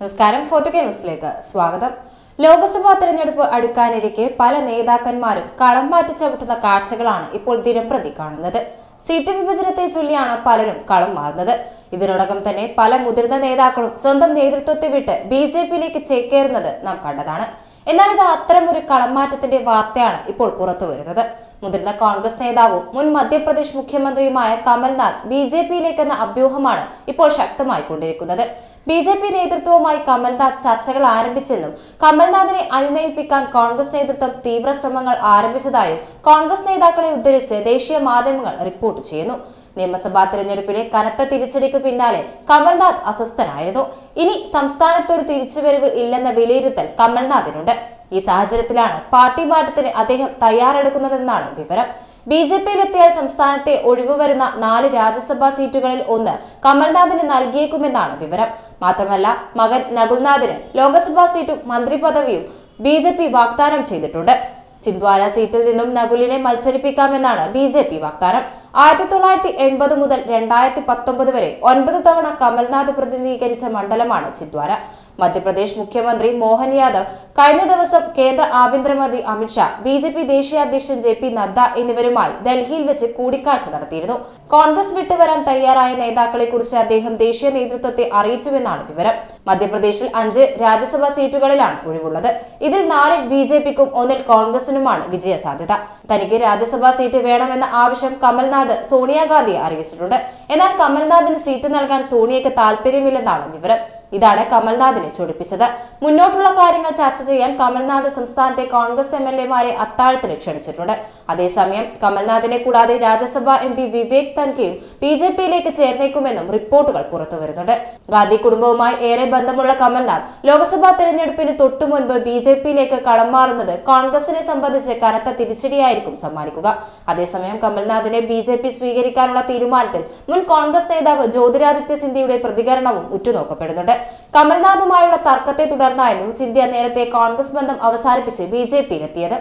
നമസ്കാരം ഫോർട്ടുകെ ന്യൂസിലേക്ക് സ്വാഗതം. ലോക്സഭാ തെരഞ്ഞെടുപ്പ് അടുക്കാനിരിക്കെ പല നേതാക്കന്മാരും കളം മാറ്റി ചവിട്ടുന്ന കാഴ്ചകളാണ് ഇപ്പോൾ ദിനംപ്രതി കാണുന്നത്. സീറ്റ് വിഭജനത്തെ ചൊല്ലിയാണ് പലരും കളം മാറുന്നത്. ഇതിനോടകം തന്നെ പല മുതിർന്ന നേതാക്കളും സ്വന്തം നേതൃത്വത്തെ വിട്ട് ബി ജെ പിയിലേക്ക് ചേക്കേറുന്നത് നാം കണ്ടതാണ്. എന്നാൽ ഇത് അത്തരമൊരു കളംമാറ്റത്തിന്റെ വാർത്തയാണ് ഇപ്പോൾ പുറത്തു വരുന്നത് മുതിർന്ന കോൺഗ്രസ് നേതാവും മുൻ മധ്യപ്രദേശ് മുഖ്യമന്ത്രിയുമായ കമൽനാഥ് ബി ജെ പിയിലേക്കെന്ന അഭ്യൂഹമാണ് ഇപ്പോൾ ശക്തമായിക്കൊണ്ടിരിക്കുന്നത്. ബി ജെ പി നേതൃത്വവുമായി കമൽനാഥ് ചർച്ചകൾ ആരംഭിച്ചെന്നും കമൽനാഥിനെ അനുനയിപ്പിക്കാൻ കോൺഗ്രസ് നേതൃത്വം തീവ്ര ശ്രമങ്ങൾ ആരംഭിച്ചതായും കോൺഗ്രസ് നേതാക്കളെ ഉദ്ധരിച്ച് ദേശീയ മാധ്യമങ്ങൾ റിപ്പോർട്ട് ചെയ്യുന്നു. നിയമസഭാ തെരഞ്ഞെടുപ്പിലെ കനത്ത തിരിച്ചടിക്ക് പിന്നാലെ കമൽനാഥ് അസ്വസ്ഥനായിരുന്നു. ഇനി സംസ്ഥാനത്ത് ഒരു തിരിച്ചുവരവ് ഇല്ലെന്ന വിലയിരുത്തൽ കമൽനാഥിനുണ്ട്. ഈ സാഹചര്യത്തിലാണ് പാർട്ടി മാറ്റത്തിന് അദ്ദേഹം തയ്യാറെടുക്കുന്നതെന്നാണ് വിവരം. ബി ജെ പിയിലെത്തിയാൽ സംസ്ഥാനത്തെ ഒഴിവു വരുന്ന നാല് രാജ്യസഭാ സീറ്റുകളിൽ ഒന്ന് കമൽനാഥിന് നൽകിയേക്കുമെന്നാണ് വിവരം. മാത്രമല്ല മകൻ നകുൽനാഥിന് ലോക്സഭാ സീറ്റും മന്ത്രി പദവിയും ബി ജെ പി വാഗ്ദാനം ചെയ്തിട്ടുണ്ട്. ചിന്ദ്വാര സീറ്റിൽ നിന്നും നകുലിനെ മത്സരിപ്പിക്കാമെന്നാണ് ബി ജെ പി വാഗ്ദാനം. ആയിരത്തി തൊള്ളായിരത്തി എൺപത് മുതൽ രണ്ടായിരത്തി പത്തൊമ്പത് വരെ ഒൻപത് തവണ കമൽനാഥ് പ്രതിനിധീകരിച്ച മണ്ഡലമാണ് ചിന്ദ്വാര. മധ്യപ്രദേശ് മുഖ്യമന്ത്രി മോഹൻ യാദവ് കഴിഞ്ഞ ദിവസം കേന്ദ്ര ആഭ്യന്തരമന്ത്രി അമിത്ഷാ ബി ജെ പി ദേശീയ അധ്യക്ഷൻ ജെ പി നദ്ദ എന്നിവരുമായി ഡൽഹിയിൽ വെച്ച് കൂടിക്കാഴ്ച നടത്തിയിരുന്നു. കോൺഗ്രസ് വിട്ടുവരാൻ തയ്യാറായ നേതാക്കളെ കുറിച്ച് അദ്ദേഹം ദേശീയ നേതൃത്വത്തെ അറിയിച്ചുവെന്നാണ് വിവരം. മധ്യപ്രദേശിൽ അഞ്ച് രാജ്യസഭാ സീറ്റുകളിലാണ് ഒഴിവുള്ളത്. ഇതിൽ നാലിൽ ബി ജെ പിക്കും ഒന്നിൽ കോൺഗ്രസിനുമാണ് വിജയ സാധ്യത തനിക്ക് രാജ്യസഭാ സീറ്റ് വേണമെന്ന ആവശ്യം കമൽനാഥ് സോണിയാഗാന്ധിയെ അറിയിച്ചിട്ടുണ്ട്. എന്നാൽ കമൽനാഥിന് സീറ്റ് നൽകാൻ സോണിയയ്ക്ക് താല്പര്യമില്ലെന്നാണ് വിവരം. ഇതാണ് കമൽനാഥിനെ ചൊടിപ്പിച്ചത്. മുന്നോട്ടുള്ള കാര്യങ്ങൾ ചർച്ച ചെയ്യാൻ കമൽനാഥ് സംസ്ഥാനത്തെ കോൺഗ്രസ് എം എൽ എമാരെ അത്താഴത്തിന് ക്ഷണിച്ചിട്ടുണ്ട്. അതേസമയം കമൽനാഥിനെ കൂടാതെ രാജ്യസഭാ എം പി വിവേക് തൻകയും ബി ജെ പിയിലേക്ക് ചേർന്നേക്കുമെന്നും റിപ്പോർട്ടുകൾ പുറത്തുവരുന്നുണ്ട്. ഗാന്ധി കുടുംബവുമായി ഏറെ ബന്ധമുള്ള കമൽനാഥ് ലോക്സഭാ തെരഞ്ഞെടുപ്പിന് തൊട്ടു മുൻപ് ബി ജെ പിയിലേക്ക് കളം മാറുന്നത് കോൺഗ്രസിനെ സംബന്ധിച്ച് കനത്ത തിരിച്ചടിയായിരിക്കും സമ്മാനിക്കുക. അതേസമയം കമൽനാഥിനെ ബി ജെ പി സ്വീകരിക്കാനുള്ള തീരുമാനത്തിൽ മുൻ കോൺഗ്രസ് നേതാവ് ജ്യോതിരാദിത്യ സിന്ധ്യയുടെ പ്രതികരണവും ഉറ്റുനോക്കപ്പെടുന്നുണ്ട്. കമൽനാഥുമായുള്ള തർക്കത്തെ തുടർന്നായിരുന്നു സിന്ധ്യ നേരത്തെ കോൺഗ്രസ് ബന്ധം അവസാനിപ്പിച്ച് ബി ജെ പിയിലെത്തിയത്.